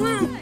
嗯